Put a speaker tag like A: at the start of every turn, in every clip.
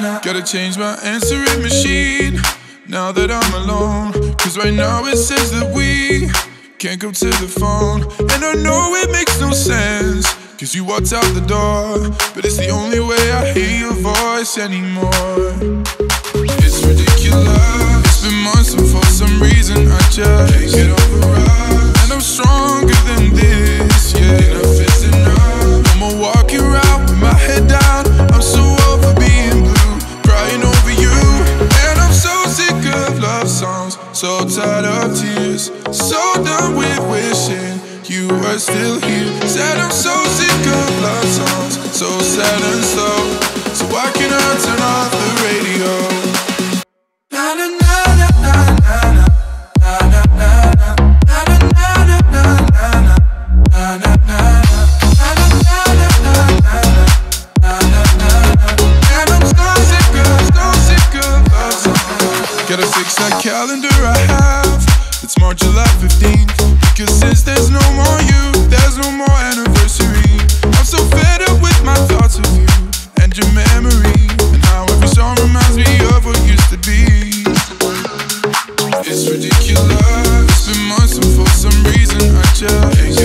A: Gotta change my answering machine now that I'm alone. Cause right now it says that we can't go to the phone. And I know it makes no sense. Cause you walked out the door. But it's the only way I hear your voice anymore. It's ridiculous. It's been months and for some reason I just can't get over us. so done with wishing you were still here. Said I'm so sick of love songs, so sad and slow. So why can't I turn off the radio? Na na na na na na. Calendar I have it's March July 15th. Because since there's no more you, there's no more anniversary. I'm so fed up with my thoughts of you and your memory. And how every song reminds me of what used to be. It's ridiculous. It's been months and for some reason I just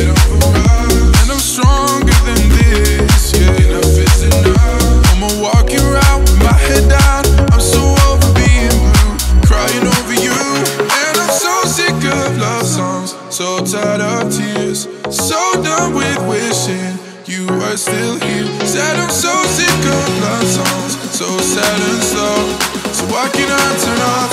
A: so tired of tears, so done with wishing you were still here. Said I'm so sick of love songs, so sad and slow. So why can't I turn radio?